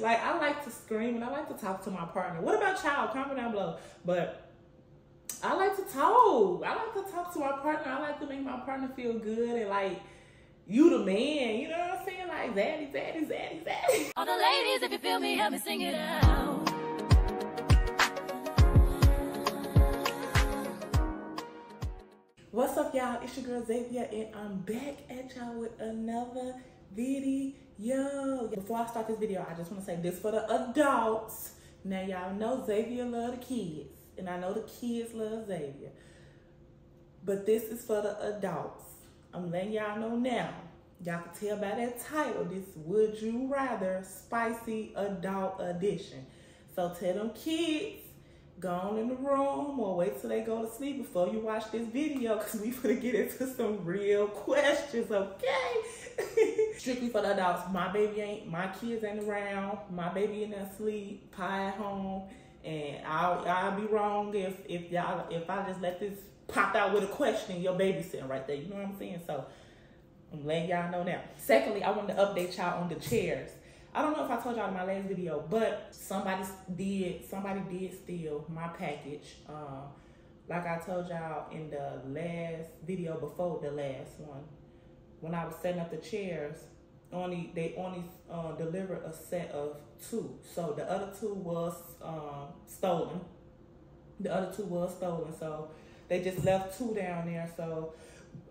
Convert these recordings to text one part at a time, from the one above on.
like I like to scream and I like to talk to my partner. What about y'all? Comment down below. But I like to talk. I like to talk to my partner. I like to make my partner feel good and like you the man. You know what I'm saying? Like zaddy, zaddy, zaddy, zaddy. All the ladies, if you feel me, help me sing it out. What's up, y'all? It's your girl Zavia, and I'm back at y'all with another video. Yo, before I start this video, I just want to say this for the adults. Now, y'all know Zavia love the kids, and I know the kids love Zavia. But this is for the adults. I'm letting y'all know now. Y'all can tell by that title, this Would You Rather Spicy Adult Edition. So tell them kids go on in the room or wait till they go to sleep before you watch this video because we're gonna get into some real questions, okay? Strictly for the adults. My baby ain't, my kids ain't around. My baby in there sleep, pie at home. And I'll, I'll be wrong if, if y'all, if I just let this pop out with a question, your baby sitting right there. You know what I'm saying? So I'm letting y'all know now. Secondly, I wanted to update y'all on the chairs. I don't know if I told y'all in my last video, but somebody did somebody did steal my package. Um, like I told y'all in the last video before the last one, when I was setting up the chairs, only they only uh, delivered a set of two. So the other two was um, stolen. The other two was stolen. So they just left two down there. So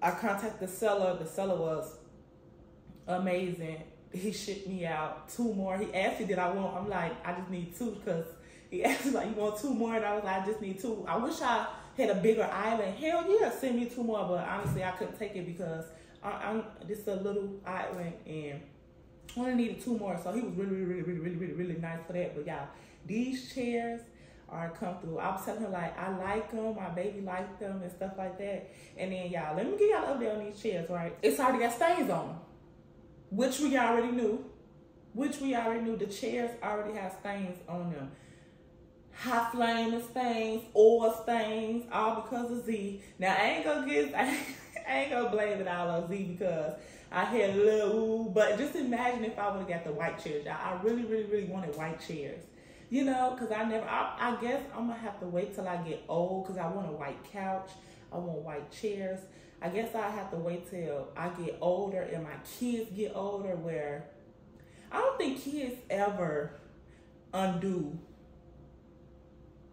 I contacted the seller. The seller was amazing he shipped me out two more. He asked me did I want. I'm like I just need two because he asked me like you want two more, and I was like I just need two. I wish I had a bigger island. Hell yeah, send me two more. But honestly, I couldn't take it because I, am just a little island and I only needed two more. So he was really, really, really, really, really, really nice for that. But y'all, these chairs are comfortable. I was telling her like I like them, my baby liked them and stuff like that. And then y'all, let me get y'all an update on these chairs, right? It's already got stains on them which we already knew, which we already knew the chairs already have stains on them. High flame stains, oil stains, all because of Z. Now I ain't gonna get, I ain't gonna blame it all on Z because I had a little, but just imagine if I would have got the white chairs. I really, really, really wanted white chairs. You know, because I never, I, I guess I'm gonna have to wait till I get old because I want a white couch. I want white chairs. I guess I have to wait till I get older and my kids get older where I don't think kids ever undo.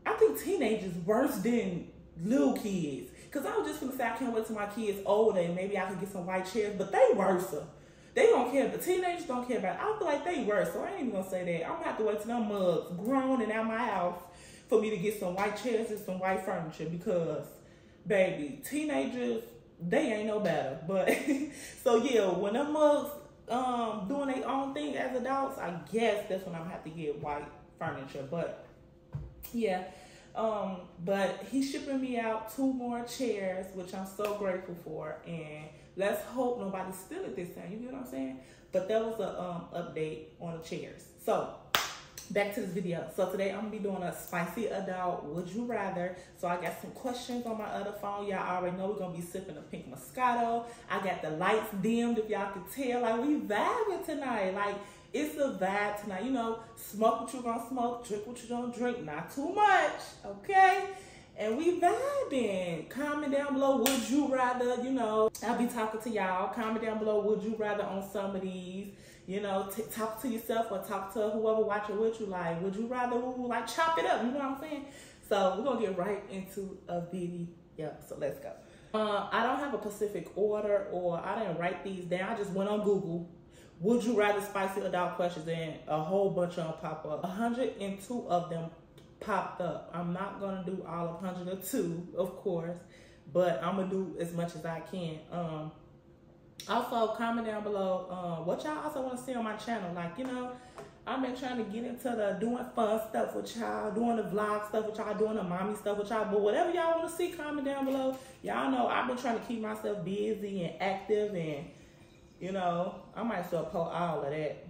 I think teenagers worse than little kids. Cause I was just gonna say I can't wait till my kids older and maybe I can get some white chairs, but they worse. They don't care. The teenagers don't care about it. I feel like they worse, so I ain't even gonna say that. I'm gonna have to wait till them mugs grown and out my house for me to get some white chairs and some white furniture because, baby, teenagers they ain't no better. But so yeah, when them mugs um doing their own thing as adults, I guess that's when I'm have to get white furniture. But yeah. Um, but he's shipping me out two more chairs, which I'm so grateful for. And let's hope nobody steal it this time. You get what I'm saying? But that was a um update on the chairs. So back to this video. So today I'm gonna be doing a spicy adult would you rather. So I got some questions on my other phone. Y'all already know we're gonna be sipping a pink Moscato. I got the lights dimmed if y'all can tell. Like we vibing tonight. Like it's a vibe tonight. You know, smoke what you gonna smoke, drink what you gonna drink, not too much, okay? And we vibing. Comment down below, would you rather, you know, I'll be talking to y'all. Comment down below, would you rather on some of these you know, talk to yourself or talk to whoever watching with you. Like, would you rather like chop it up? You know what I'm saying? So we're gonna get right into a video. Yep. So let's go. Uh, I don't have a specific order or I didn't write these down. I just went on Google. Would you rather spicy adult questions and a whole bunch of them pop up. 102 of them popped up. I'm not gonna do all of 102, of course, but I'm gonna do as much as I can. Um, also, comment down below um, what y'all also want to see on my channel. Like, you know, I've been trying to get into the doing fun stuff with y'all, doing the vlog stuff with y'all, doing the mommy stuff with y'all. But whatever y'all want to see, comment down below. Y'all know I've been trying to keep myself busy and active and, you know, I might still post all of that.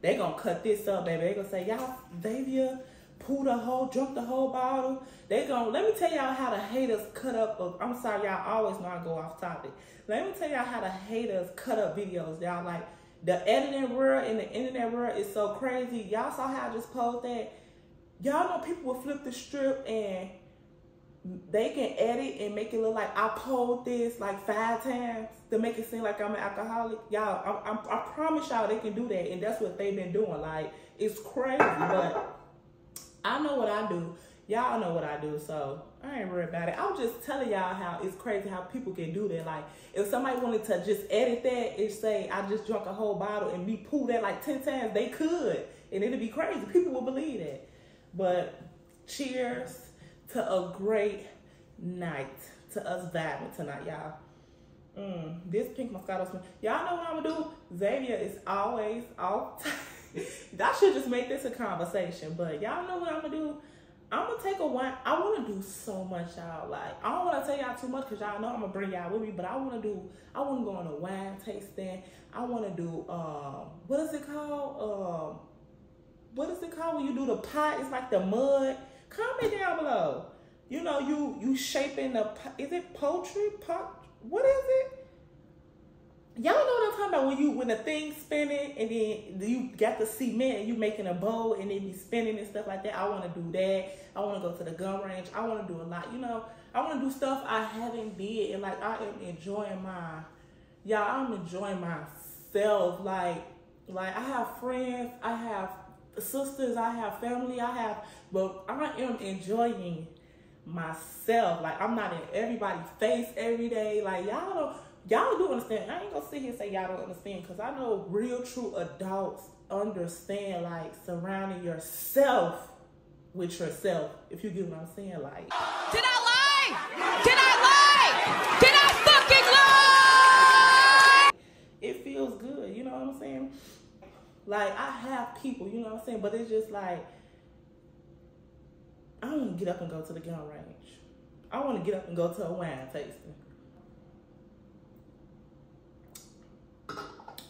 They gonna cut this up, baby. They gonna say, y'all, Zavia, pull the whole, drunk the whole bottle. They gonna, let me tell y'all how the haters cut up. I'm sorry, y'all always know I go off topic. Let me tell y'all how the haters cut up videos. Y'all like, the editing world and the internet world is so crazy. Y'all saw how I just posed that. Y'all know people will flip the strip and they can edit and make it look like I pulled this like five times to make it seem like I'm an alcoholic. Y'all, I, I, I promise y'all they can do that, and that's what they've been doing. Like it's crazy, but I know what I do. Y'all know what I do, so I ain't worried about it. I'm just telling y'all how it's crazy how people can do that. Like if somebody wanted to just edit that and say I just drunk a whole bottle and me pull that like ten times, they could, and it'd be crazy. People would believe that. But cheers to a great night, to us vibing tonight, y'all. Mm, this pink Moscato smell. Y'all know what I'm gonna do? Zavia is always off. I should just make this a conversation, but y'all know what I'm gonna do? I'm gonna take a wine. I wanna do so much, y'all. Like, I don't wanna tell y'all too much because y'all know I'm gonna bring y'all with me, but I wanna do, I wanna go on a wine tasting. I wanna do, um, what is it called? Um, what is it called when you do the pot? It's like the mud. Comment down below. You know, you you shaping the is it poultry pot? What is it? Y'all know what I'm talking about when you when the thing's spinning and then you got the cement you making a bowl and then be spinning and stuff like that. I want to do that. I want to go to the gun range. I want to do a lot. You know, I want to do stuff I haven't did and like I am enjoying my y'all. I'm enjoying myself. Like like I have friends. I have sisters. I have family. I have, but I am enjoying myself. Like I'm not in everybody's face every day. Like y'all don't y'all do understand. I ain't gonna sit here and say y'all don't understand because I know real true adults understand like surrounding yourself with yourself. If you get what I'm saying, like Did I lie? Did I lie? Did I fucking lie? it feels good. You know what I'm saying? Like I have people, you know what I'm saying, but it's just like I to get up and go to the gun range. I want to get up and go to a wine tasting.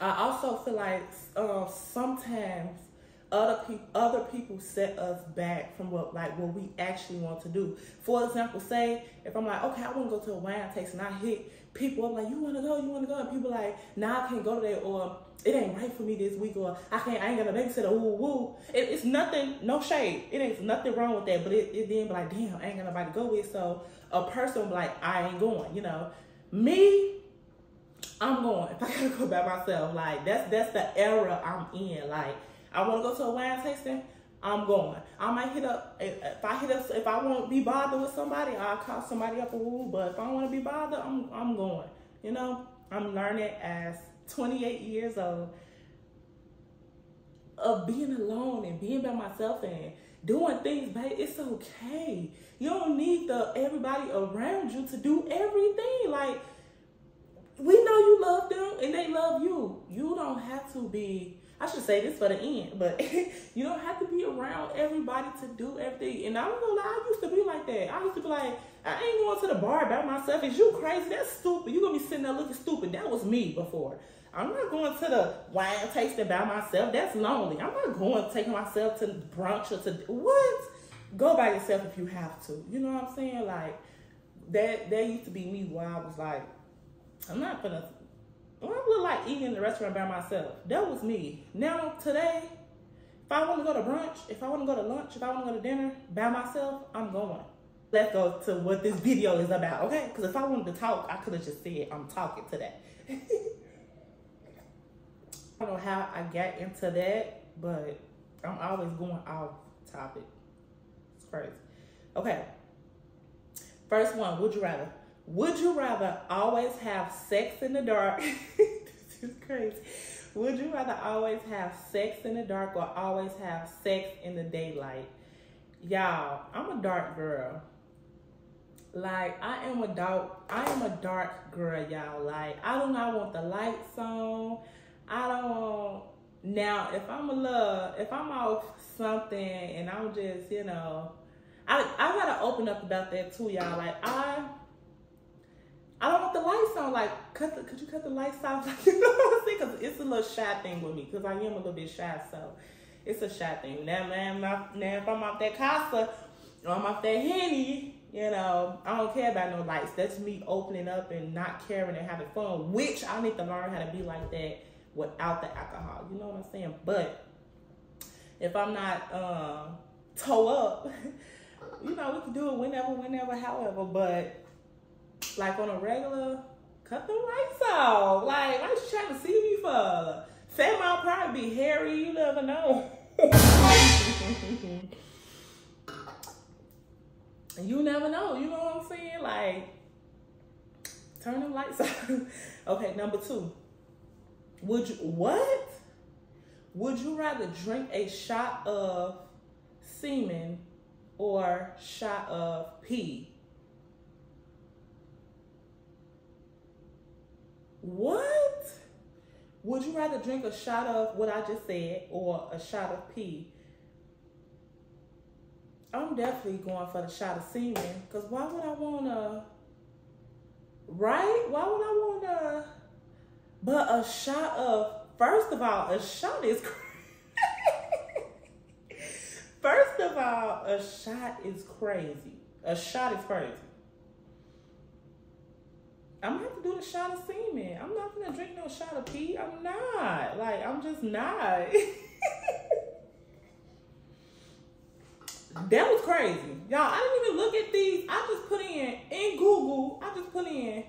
I also feel like uh, sometimes other people other people set us back from what like what we actually want to do. For example, say if I'm like, okay, I want to go to a wine tasting, I hit people up like, you want to go, you want to go, and people like, nah, I can't go to that, or it ain't right for me this week, or I can't, I ain't got a babysitter, woo woo. It, it's nothing, no shade. It ain't nothing wrong with that, but it, it then be like, damn, I ain't got nobody to go with, so a person like, I ain't going, you know. Me, I'm going. If I gotta go by myself, like that's that's the era I'm in. Like I want to go to a wine tasting. I'm going. I might hit up if I hit up if I won't be bothered with somebody, I'll call somebody up a woo. But if I want to be bothered, I'm I'm going. You know, I'm learning as 28 years old of being alone and being by myself and doing things, babe. It's okay. You don't need the everybody around you to do everything. Like we know you love them and they love you. You don't have to be, I should say this for the end, but you don't have to be around everybody to do everything. And I'm gonna lie, I used to be like that. I used to be like, I ain't going to the bar by myself. Is you crazy? That's stupid. You gonna be sitting there looking stupid. That was me before. I'm not going to the wine tasting by myself. That's lonely. I'm not going taking myself to brunch or to what? Go by yourself if you have to. You know what I'm saying? Like that. That used to be me while I was like I'm not gonna. Well, I look like eating in the restaurant by myself. That was me. Now today, if I want to go to brunch, if I want to go to lunch, if I want to go to dinner by myself, I'm going. Let's go to what this video is about, okay? Because if I wanted to talk, I could have just said I'm talking today. I don't know how I got into that, but I'm always going off topic. It's crazy. Okay. First one, would you rather? Would you rather always have sex in the dark? this is crazy. Would you rather always have sex in the dark or always have sex in the daylight? Y'all, I'm a dark girl. Like I am a dark, I am a dark girl, y'all. Like I do not want the lights on. I don't now if I'm a love, if I'm off something and I'm just, you know, I I gotta open up about that too, y'all. Like I I don't want the lights on. Like, cut the, could you cut the lights off? Like, you know what I'm saying? Because it's a little shy thing with me. Because I am a little bit shy, so it's a shy thing. Now, man, now if I'm off that Casa or I'm off that Henny, you know, I don't care about no lights. That's me opening up and not caring and having fun. Which I need to learn how to be like that without the alcohol. You know what I'm saying? But if I'm not um, toe up, you know, we can do it whenever, whenever, however. But like on a regular, cut the lights off. Like, why you trying to see me for? Fat mom probably be hairy. You never know. you never know. You know what I'm saying? Like, turn them lights off. okay, number two. Would you what? Would you rather drink a shot of semen or shot of pee? What? Would you rather drink a shot of what I just said or a shot of pee? I'm definitely going for the shot of semen because why would I want to? Right? Why would I want to? But a shot of, first of all, a shot is First of all, a shot is crazy. A shot is crazy. I'm gonna have to do the shot of semen. I'm not gonna drink no shot of pee. I'm not. Like, I'm just not. that was crazy. Y'all, I didn't even look at these. I just put in, in Google, I just put in,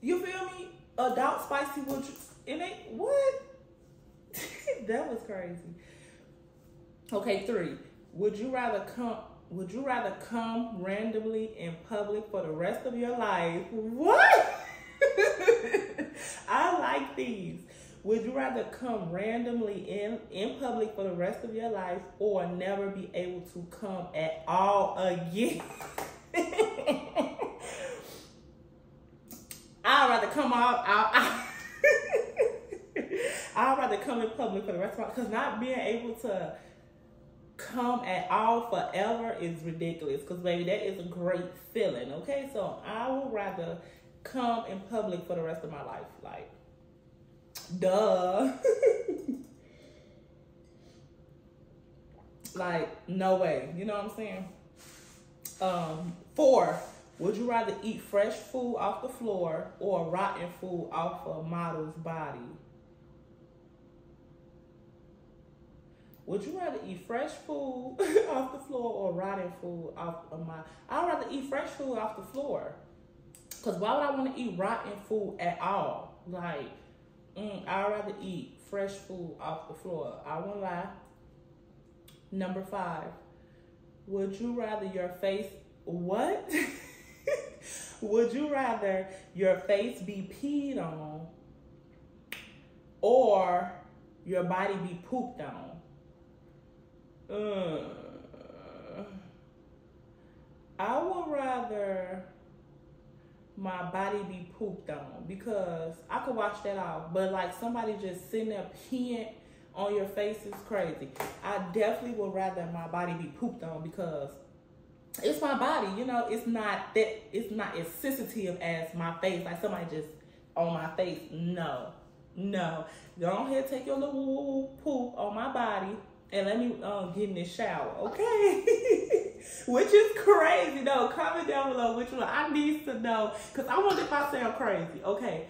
you feel me? Adult spicy wood. And they, what? that was crazy. Okay, three. Would you rather come would you rather come randomly in public for the rest of your life? What? I like these. Would you rather come randomly in, in public for the rest of your life or never be able to come at all again? I'd rather come out. I'd rather come in public for the rest of my because not being able to come at all forever is ridiculous because baby that is a great feeling okay? So i would rather come in public for the rest of my life like duh. Like no way you know what i'm saying? Um four would you rather eat fresh food off the floor or rotten food off a model's body Would you rather eat fresh food off the floor or rotten food off of my? I'd rather eat fresh food off the floor. Cause why would I want to eat rotten food at all? Like, mm, I'd rather eat fresh food off the floor. I won't lie. Number five. Would you rather your face what? would you rather your face be peed on or your body be pooped on? Uh, I would rather my body be pooped on because I could wash that off. But like somebody just sitting there peeing on your face is crazy. I definitely would rather my body be pooped on because it's my body, you know, it's not that it's not as sensitive as my face. Like somebody just on my face. No. No. Go ahead, take your little poop on my body and let me um, get in the shower, okay? which is crazy though. Comment down below which one I need to know because I wonder if I sound crazy. Okay,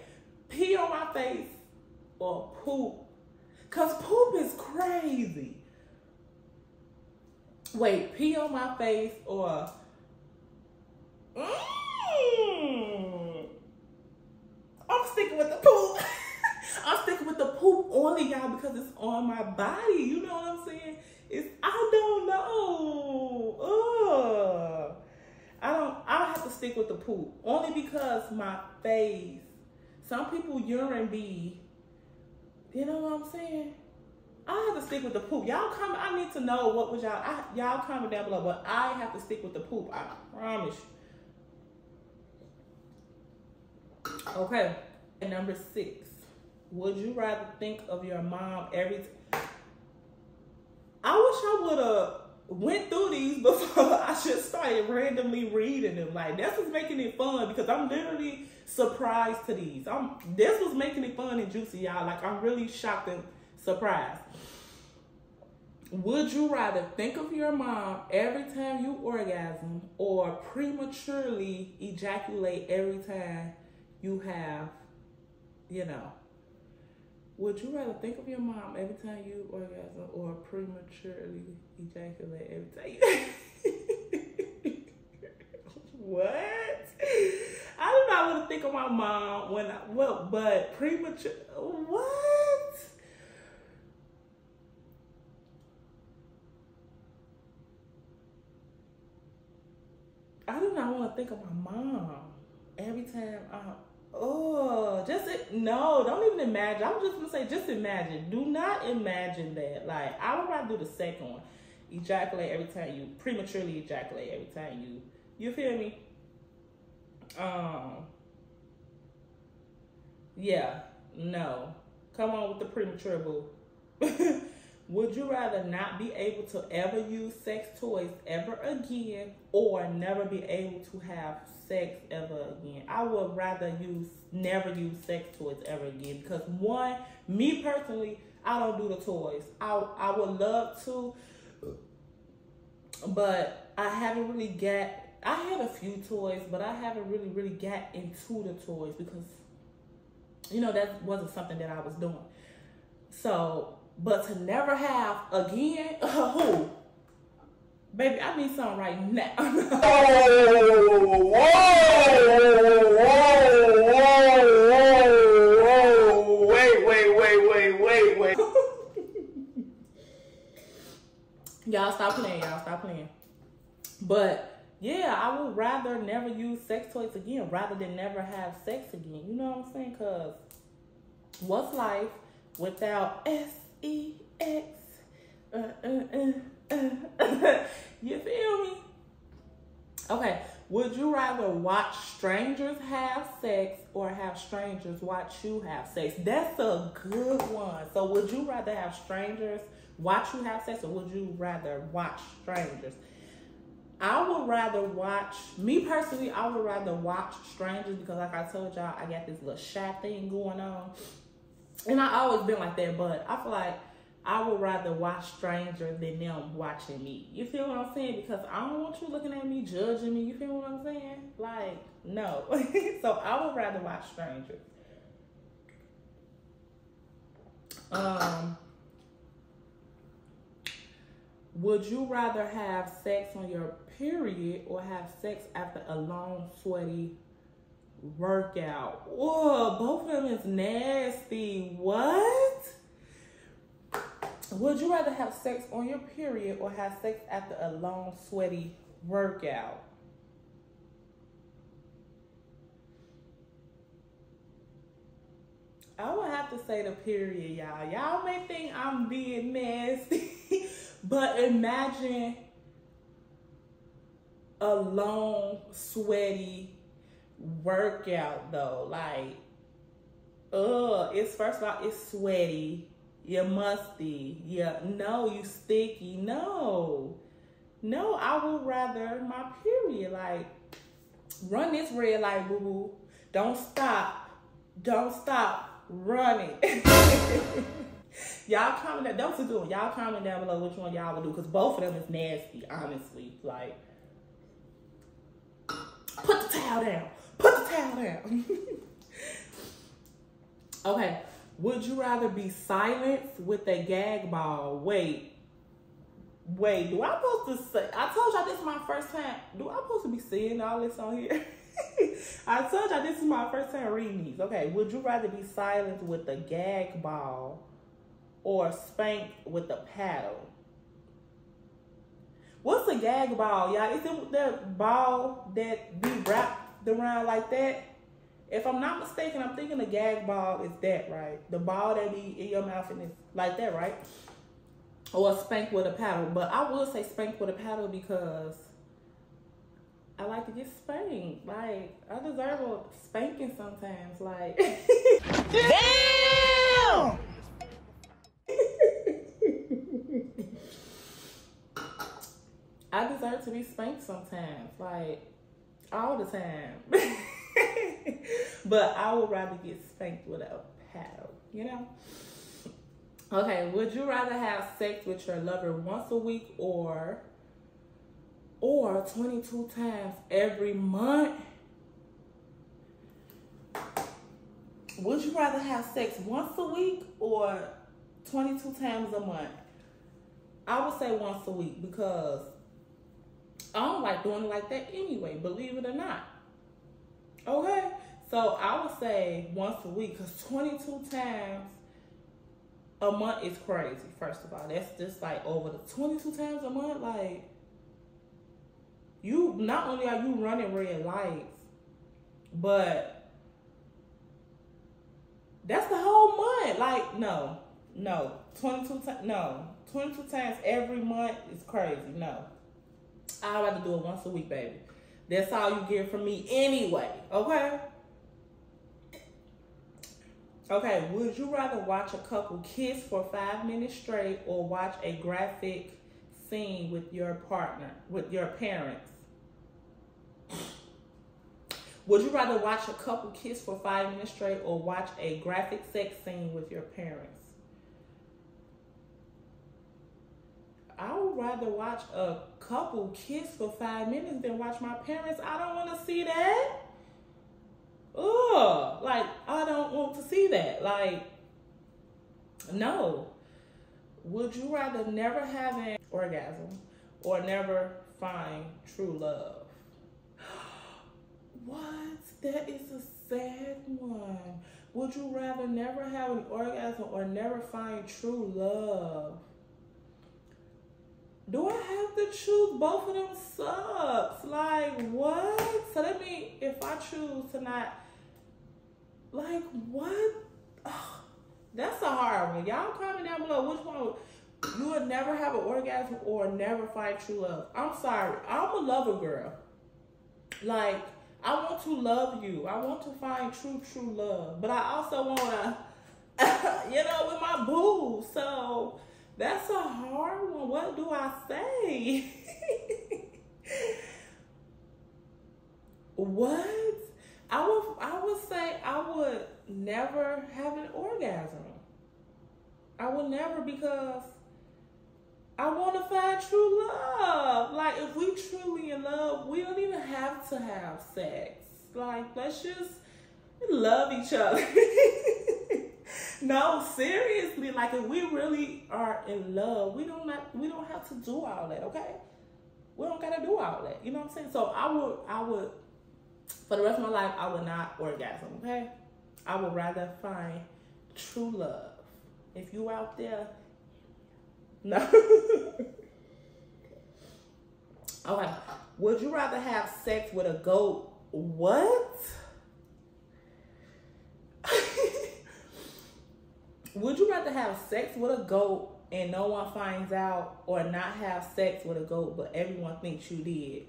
pee on my face or poop, cause poop is crazy. Wait, pee on my face or. Mm, I'm sticking with the poop. I'm sticking with the poop only, y'all, because it's on my body. You know what I'm saying? It's I don't know. Ugh. I don't. I have to stick with the poop only because my face. Some people urine be. You know what I'm saying? I have to stick with the poop. Y'all comment. I need to know what was y'all. I, y'all comment down below, but I have to stick with the poop. I promise. Okay. And number six. Would you rather think of your mom every? I wish I would have went through these before I just started randomly reading them. Like that's what's making it fun because I'm literally surprised to these. I'm this was making it fun and juicy, y'all. Like I'm really shocked and surprised. Would you rather think of your mom every time you orgasm or prematurely ejaculate every time you have, you know, Would you rather think of your mom every time you orgasm or prematurely ejaculate every time you What? I do not want to think of my mom when I well, but premature what? I do not want to think of my mom every time I Oh, just no, don't even imagine. I'm just gonna say, just imagine. Do not imagine that. Like, I would rather do the second one. Ejaculate every time you prematurely ejaculate every time you you feel me? Um Yeah, no. Come on with the premature boo. Would you rather not be able to ever use sex toys ever again or never be able to have sex ever again? I would rather use never use sex toys ever again because one, me personally, I don't do the toys. I I would love to, but I haven't really got. I had a few toys, but I haven't really really got into the toys because you know that wasn't something that I was doing. So but to never have again, who? Baby, I need something right now. oh, whoa, whoa, whoa, whoa, whoa, wait, wait, wait, wait, wait, wait. y'all stop playing, y'all stop playing. But yeah, I would rather never use sex toys again rather than never have sex again. You know what I'm saying? Cause what's life without S E X. Uh, uh, uh, you feel me? Okay. Would you rather watch strangers have sex or have strangers watch you have sex? That's a good one. So, would you rather have strangers watch you have sex or would you rather watch strangers? I would rather watch, me personally, I would rather watch strangers because, like I told y'all, I got this little shy thing going on. And I always been like that, but I feel like I would rather watch strangers than them watching me. You feel what I'm saying? Because I don't want you looking at me, judging me. You feel what I'm saying? Like, no. so I would rather watch strangers. Um, would you rather have sex on your period or have sex after a long, sweaty workout. Whoa, both of them is nasty. What? Would you rather have sex on your period or have sex after a long, sweaty workout? I would have to say the period, y'all. Y'all may think I'm being nasty, but imagine a long, sweaty workout though. Like, uh, it's first of all, it's sweaty. You're musty. Yeah, no, you sticky. No, no, I would rather my period. Like, run this red light, boo boo. Don't stop. Don't stop running. y'all comment don't you do Y'all comment down below which one y'all would do because both of them is nasty, honestly. Like, put the towel down. Put the towel down. okay. Would you rather be silenced with a gag ball? Wait. Wait, do I supposed to say I told y'all this is my first time. Do I supposed to be seeing all this on here? I told y'all this is my first time reading these. Okay, would you rather be silenced with a gag ball or spanked with a paddle? What's a gag ball, y'all? Is it the ball that be wrapped around like that. If I'm not mistaken, I'm thinking the gag ball is that, right? The ball that be in your mouth and it's like that, right? Or spank with a paddle. But I will say spank with a paddle because I like to get spanked. Like, I deserve a spanking sometimes. Like, damn! I deserve to be spanked sometimes. Like, all the time. but I would rather get spanked with a paddle, you know? Okay, would you rather have sex with your lover once a week or or 22 times every month? would you rather have sex once a week or 22 times a month? I would say once a week because I don't like doing it like that anyway, believe it or not. Okay? So I would say once a week because 22 times a month is crazy, first of all. That's just like over the 22 times a month. Like, you, not only are you running red lights, but that's the whole month. Like, no, no. 22 times, no. 22 times every month is crazy. No. I'd rather do it once a week, baby. That's all you get from me anyway, okay? Okay, would you rather watch a couple kiss for five minutes straight or watch a graphic scene with your partner, with your parents? Would you rather watch a couple kiss for five minutes straight or watch a graphic sex scene with your parents? I would rather watch a couple kiss for five minutes than watch my parents. I don't want to see that. Ugh, like I don't want to see that. Like, no. Would you rather never have an orgasm or never find true love? What? That is a sad one. Would you rather never have an orgasm or never find true love? Do I have to choose? Both of them sucks. Like, what? So that means if I choose to not, like, what? That's a hard one. Y'all comment down below which one you would never have an orgasm or never find true love. I'm sorry. I'm a lover girl. Like, I want to love you. I want to find true, true love. But I also want to, you know, with my boo. So that's a hard one. What do I say? what? I would I would say I would never have an orgasm. I would never because I want to find true love. Like, if we truly in love, we don't even have to have sex. Like, let's just love each other. no, seriously. Like, if we really are in love, we don't not, we don't have to do all that. Okay, we don't gotta do all that. You know what I'm saying? So I would, I would, for the rest of my life, I will not orgasm. Okay, I would rather find true love. If you out there no. okay. Would you rather have sex with a goat? What? Would you rather have sex with a goat and no one finds out or not have sex with a goat but everyone thinks you did?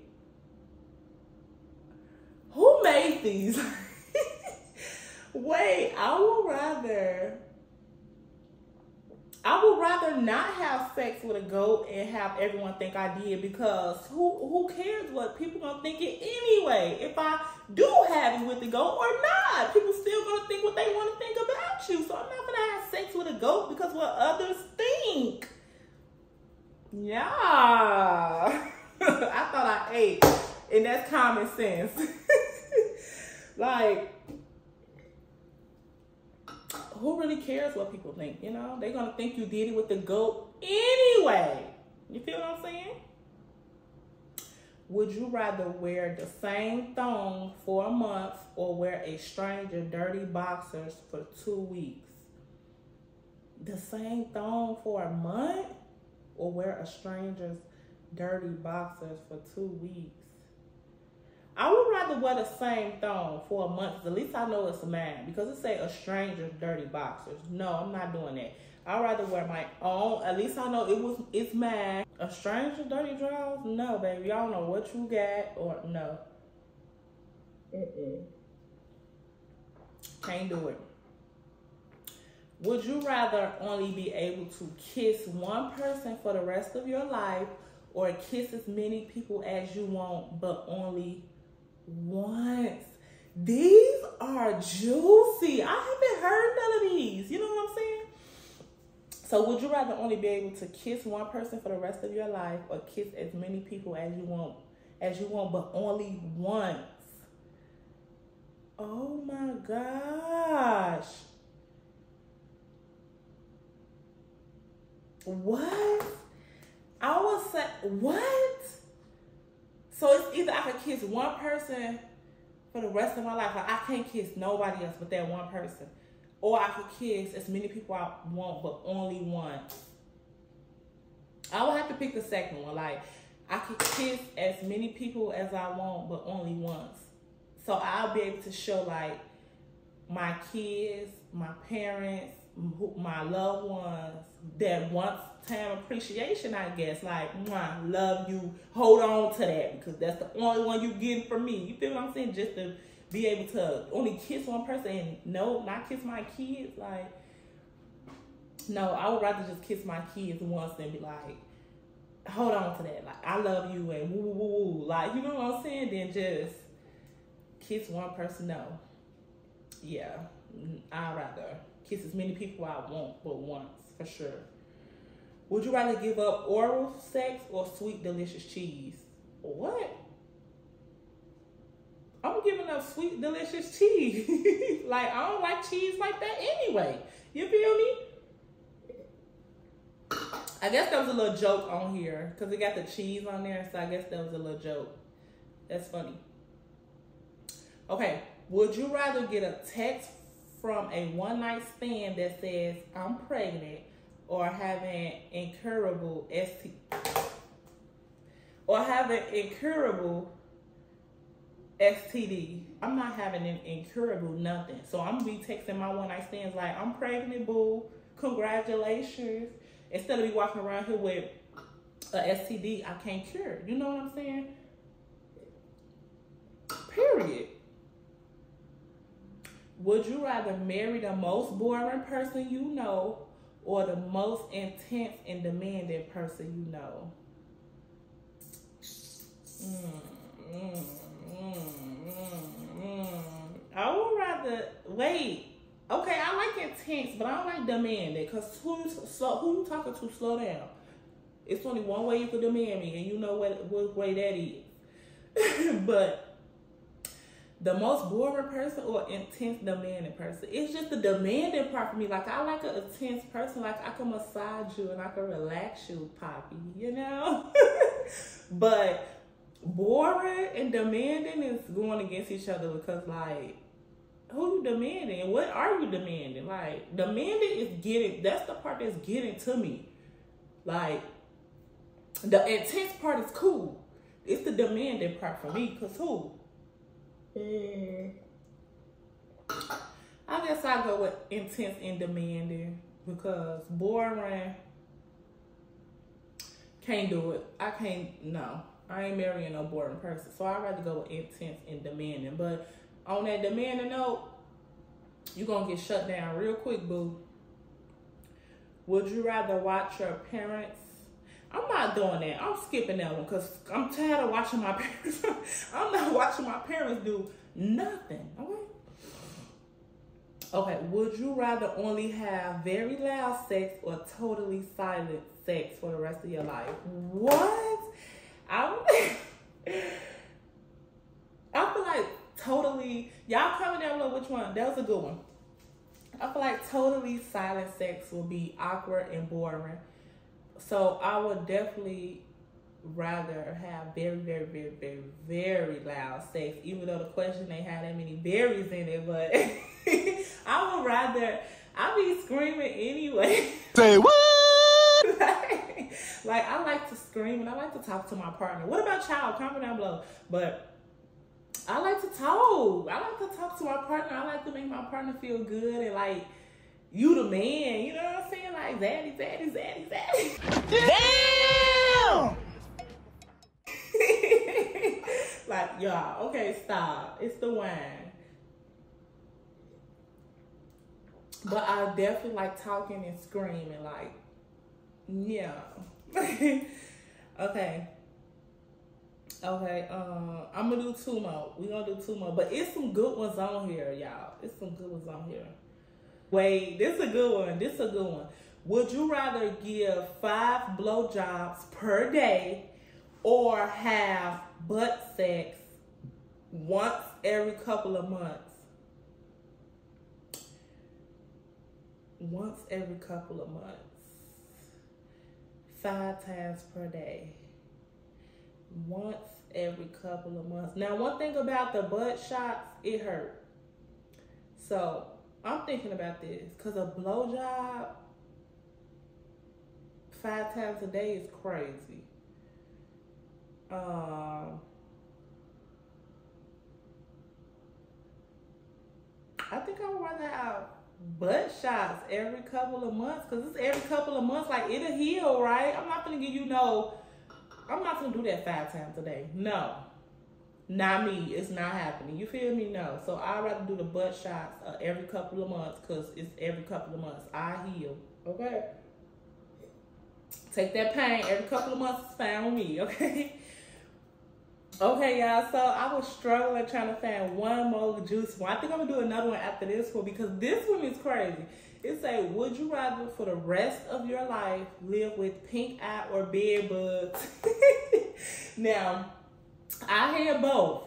Who made these? Wait, I would rather I would rather not have sex with a goat and have everyone think I did because who who cares what people gonna think it anyway? If I do have it with the goat or not, people still gonna think what they want to think about you. So I'm not gonna have sex with a goat because what others think. Yeah, I thought I ate, and that's common sense. like who really cares what people think? You know, they're gonna think you did it with the goat anyway. You feel what I'm saying? Would you rather wear the same thong for a month or wear a stranger dirty boxers for two weeks? The same thong for a month or wear a stranger's dirty boxers for two weeks? Wear the same thong for a month. At least I know it's mine because it say a stranger's dirty boxers. No, I'm not doing that. I'd rather wear my own. At least I know it was it's mine. A stranger's dirty drawers? No, baby. Y'all know what you got or no. Mm-mm. Can't do it. Would you rather only be able to kiss one person for the rest of your life or kiss as many people as you want, but only once. These are juicy. I haven't heard none of these. You know what I'm saying? So would you rather only be able to kiss one person for the rest of your life or kiss as many people as you want as you want, but only once? Oh my gosh. What? I was say what? So it's either I can kiss one person for the rest of my life, like I can't kiss nobody else but that one person, or I could kiss as many people I want, but only one. I would have to pick the second one. Like I could kiss as many people as I want, but only once. So I'll be able to show like my kids, my parents, my loved ones that once time appreciation, I guess. Like, I love you. Hold on to that because that's the only one you getting from me. You feel what I'm saying? Just to be able to only kiss one person and no, not kiss my kids. Like, no, I would rather just kiss my kids once than be like, hold on to that. Like, I love you and woo woo woo. Like, you know what I'm saying? Then just kiss one person. No. Yeah, I'd rather kiss as many people I want, but once for sure. Would you rather give up oral sex or sweet, delicious cheese? What? I'm giving up sweet, delicious cheese. like, I don't like cheese like that anyway. You feel me? I guess that was a little joke on here because it got the cheese on there, so I guess that was a little joke. That's funny. Okay, would you rather get a text from a one night stand that says, I'm pregnant, or having incurable ST or having incurable STD. I'm not having an incurable nothing. So I'm gonna be texting my one night stands like, I'm pregnant, boo. Congratulations. Instead of me walking around here with a STD I can't cure. You know what I'm saying? Period. Would you rather marry the most boring person you know or the most intense and demanding person you know? Mm, mm, mm, I would rather wait. Okay, I like intense, but I don't like demanding. Cause who so who you talking to? Slow down. It's only one way you can demand me, and you know what what way that is. but the most boring person or intense demanding person. It's just the demanding part for me. Like I like an intense person. Like I can massage you and I can relax you, Poppy. You know. but boring and demanding is going against each other because like who you demanding? What are you demanding? Like demanding is getting. That's the part that's getting to me. Like the intense part is cool. It's the demanding part for me. Cause who? I guess I go with intense and demanding because boring can't do it. I can't. No, I ain't marrying no boring person. So I'd rather go with intense and demanding. But on that demanding note, you're gonna get shut down real quick, boo. Would you rather watch your parents I'm not doing that. I'm skipping that one because I'm tired of watching my parents. I'm not watching my parents do nothing. Okay. Okay. Would you rather only have very loud sex or totally silent sex for the rest of your life? What? I I feel like totally. Y'all comment down below which one. That was a good one. I feel like totally silent sex will be awkward and boring so I would definitely rather have very, very, very, very, very loud sex, even though the question they had that many berries in it, but I would rather I be screaming anyway. Say what? like, like I like to scream and I like to talk to my partner. What about child? Comment down below. But I like to talk. I like to talk to my partner. I like to make my partner feel good and like you the man. You know what I'm saying? Like zaddy, zaddy, zaddy, zaddy. Damn. like y'all, okay, stop. It's the wine. But I definitely like talking and screaming. Like, yeah. okay. Okay, um, I'm gonna do two more. We gonna do two more, but it's some good ones on here, y'all. It's some good ones on here. Wait, this is a good one. This is a good one. Would you rather give five blowjobs per day or have butt sex once every couple of months? Once every couple of months. Five times per day. Once every couple of months. Now, one thing about the butt shots, it hurt. So, I'm thinking about this because a blowjob five times a day is crazy. Um, I think I would rather have butt shots every couple of months because it's every couple of months. Like it'll heal, right? I'm not gonna give you no. I'm not gonna do that five times a day. No, not me. It's not happening. You feel me? No. So I'd rather do the butt shots uh, every couple of months because it's every couple of months. I heal. Okay. Take that pain every couple of months with me. Okay. Okay, y'all. So I was struggling trying to find one more juice one. I think I'm gonna do another one after this one because this one is crazy. It say, would you rather for the rest of your life live with pink eye or bed bugs? now, I had both.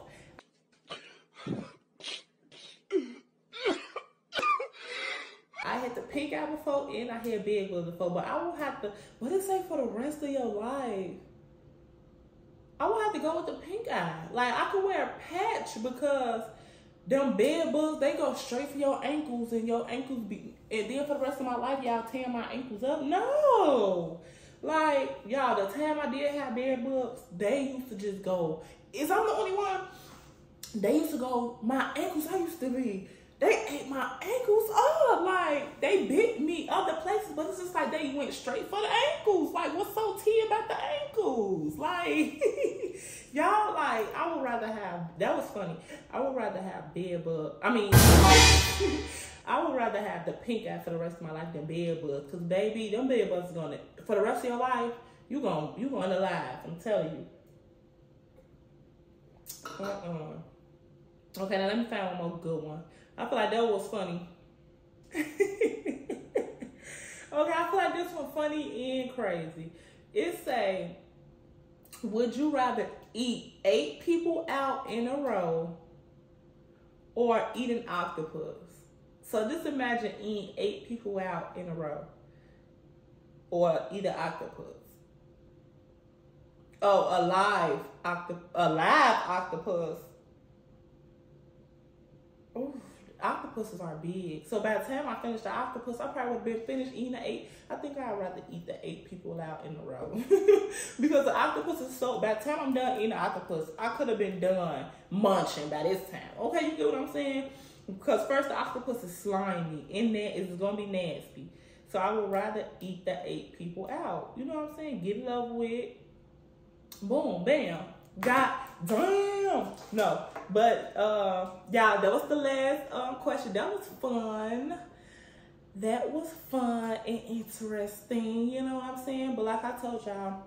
I had the pink eye before and I had bed bugs before, but I will have to. What it say for the rest of your life? I would have to go with the pink eye. Like I could wear a patch because them bed bugs they go straight for your ankles and your ankles be and then for the rest of my life y'all tear my ankles up. No. Like y'all, the time I did have bed bugs, they used to just go. Is I'm the only one? They used to go. My ankles, I used to be they ate my ankles up. Like they bit me other places, but it's just like they went straight for the ankles. Like what's so tea about the ankles? Like y'all like I would rather have that was funny. I would rather have bed bug. I mean I would rather have the pink eye for the rest of my life than bed bugs. Cause baby, them bed bugs gonna for the rest of your life, you gonna you gonna alive. I'm telling you. Uh-uh. Okay, now let me find one more good one. I feel like that was funny. okay, I feel like this one funny and crazy. It say, would you rather eat eight people out in a row or eat an octopus? So just imagine eating eight people out in a row or eat an octopus. Oh, a live octopus, a live octopus. Ooh octopuses are big. So by the time I finish the octopus, I probably would have been finished eating the eight. I think I'd rather eat the eight people out in a row. because the octopus is so, by the time I'm done eating the octopus, I could have been done munching by this time. Okay, you get what I'm saying? Because first, the octopus is slimy. In there, it's going to be nasty. So I would rather eat the eight people out. You know what I'm saying? Get it over with. Boom, bam. God damn. No, but uh, y'all, that was the last um, question. That was fun. That was fun and interesting. You know what I'm saying? But like I told y'all,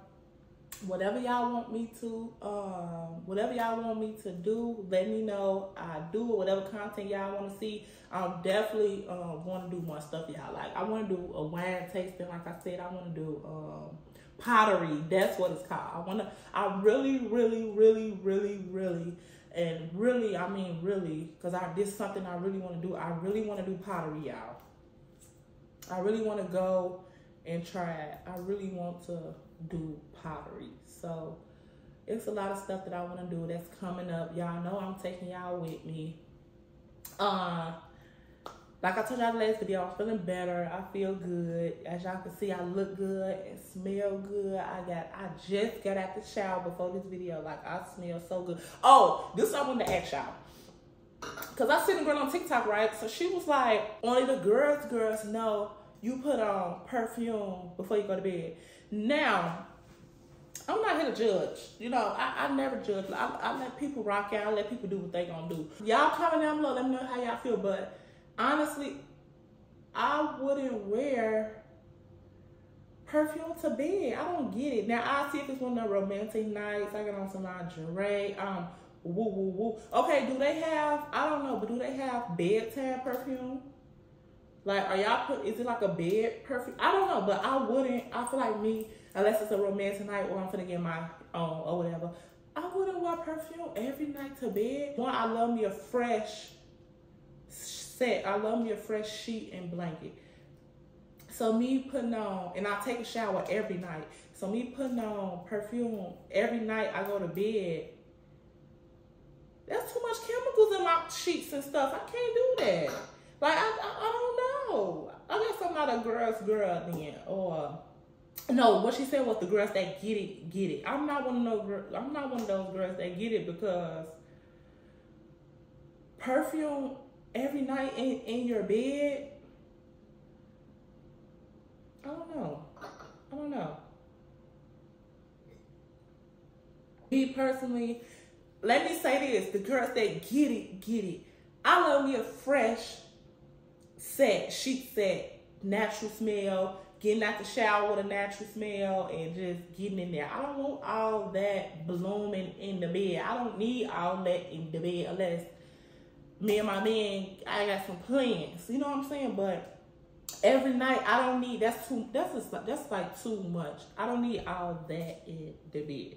whatever y'all want me to, um, whatever y'all want me to do, let me know. I do whatever content y'all want to see. I'm definitely uh, want to do more stuff y'all like. I want to do a wine tasting. Like I said, I want to do. Um, pottery. That's what it's called. I want to, I really, really, really, really, really, and really, I mean, really, because I this something I really want to do. I really want to do pottery, y'all. I really want to go and try it. I really want to do pottery. So it's a lot of stuff that I want to do that's coming up. Y'all know I'm taking y'all with me. Uh, like I told y'all the last video, I'm feeling better. I feel good. As y'all can see, I look good and smell good. I got, I just got out the shower before this video. Like I smell so good. Oh, this is I wanted to ask y'all. Cause I seen a girl on TikTok, right? So she was like, only the girls, girls know you put on perfume before you go to bed. Now, I'm not here to judge. You know, I, I never judge. I, I let people rock out. I let people do what they gonna do. Y'all comment down below. Let me know how y'all feel. But honestly, I wouldn't wear perfume to bed. I don't get it. Now I see if it's one of the romantic nights. I get on some lingerie. Um, woo woo woo. Okay, do they have? I don't know, but do they have bedtime perfume? Like, are y'all put? Is it like a bed perfume? I don't know, but I wouldn't. I feel like me, unless it's a romantic night or I'm gonna get my own or whatever. I wouldn't wear perfume every night to bed. One, I love me a fresh set. I love me a fresh sheet and blanket. So me putting on, and I take a shower every night. So me putting on perfume every night I go to bed. That's too much chemicals in my sheets and stuff. I can't do that. Like I, I, I don't know. I guess I'm not a girl's girl then, or no. What she said was the girls that get it, get it. I'm not one of those. I'm not one of those girls that get it because perfume every night in, in your bed. I don't know. I don't know. Me personally, let me say this: the girls that get it, get it. I love me a fresh set, sheet set, natural smell, getting out the shower with a natural smell, and just getting in there. I don't want all that blooming in the bed. I don't need all that in the bed unless me and my man, I got some plans. You know what I'm saying? But every night, I don't need. That's too. That's just that's like too much. I don't need all that in the bed.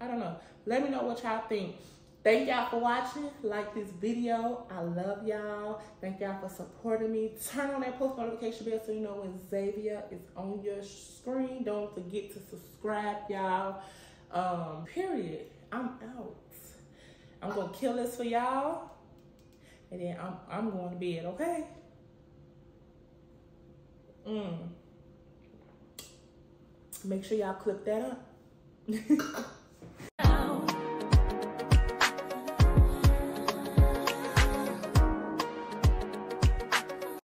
I don't know. Let me know what y'all think. Thank y'all for watching. Like this video. I love y'all. Thank y'all for supporting me. Turn on that post notification bell so you know when Zavia is on your screen. Don't forget to subscribe, y'all. Um, period. I'm out. I'm gonna kill this for y'all. And then I'm I'm going to bed, okay? Mm. Make sure y'all clip that up.